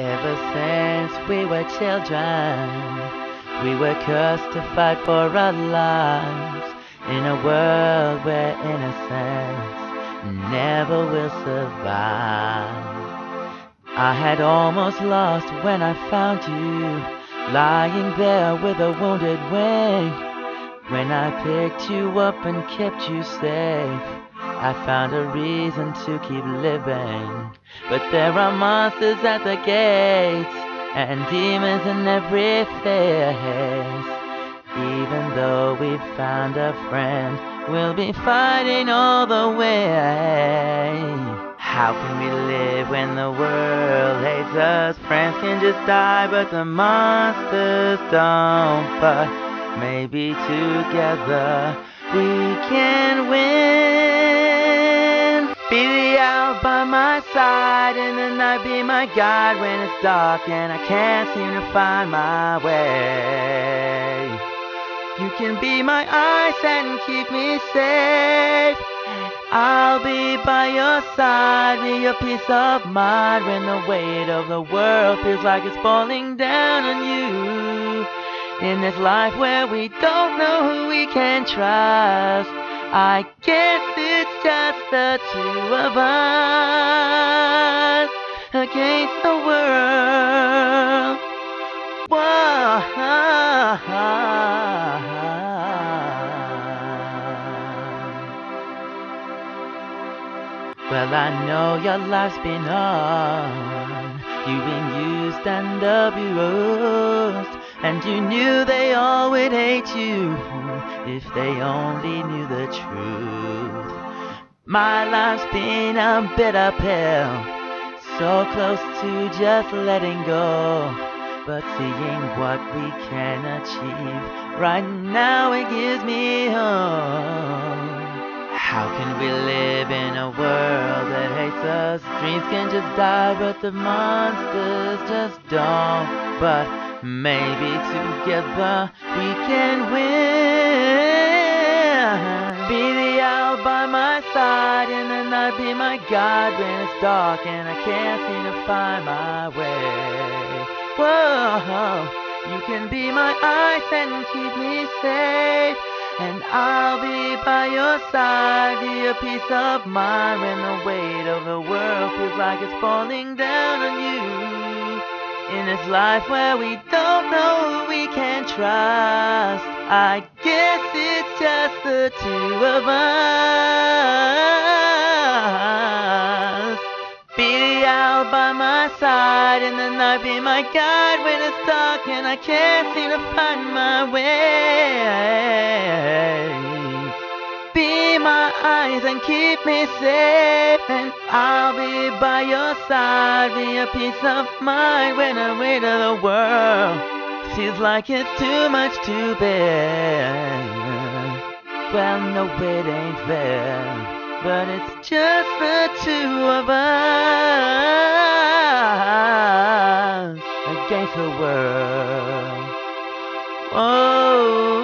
Ever since we were children, we were cursed to fight for our lives in a world where innocence never will survive. I had almost lost when I found you lying there with a wounded wing. When I picked you up and kept you safe, I found a reason to keep living. But there are monsters at the gates and demons in every face. Even though we've found a friend, we'll be fighting all the way. How can we live when the world hates us? Friends can just die, but the monsters don't. But maybe together we can win. My side, in the night be my guide when it's dark and I can't seem to find my way. You can be my eyes and keep me safe. I'll be by your side, be your peace of mind when the weight of the world feels like it's falling down on you. In this life where we don't know who we can trust, I guess it's just the two of us against the world. Well, I know your life's been hard. You've been used and abused. And you knew they all would hate you if they only knew the truth. My life's been a bitter pill, so close to just letting go. But seeing what we can achieve right now, it gives me hope. How can we live in a world that hates us? Dreams can just die, but the monsters just don't. But maybe together we can win. Be the owl by my side, and the night be my guide when it's dark and I can't seem to find my way. Whoa, you can be my eyes and keep me safe. And I'll be by your side, be a peace of mind when the weight of the world feels like it's falling down on you. In this life where we don't know who we can trust, I guess it's just the two of us. Be the owl by my side, and the night be my guide when it's dark and I can't seem to find my way. My eyes and keep me safe, and I'll be by your side. Be a peace of mind when the weight of the world feels like it's too much to bear. Well, no, it ain't fair. But it's just the two of us against the world. Oh.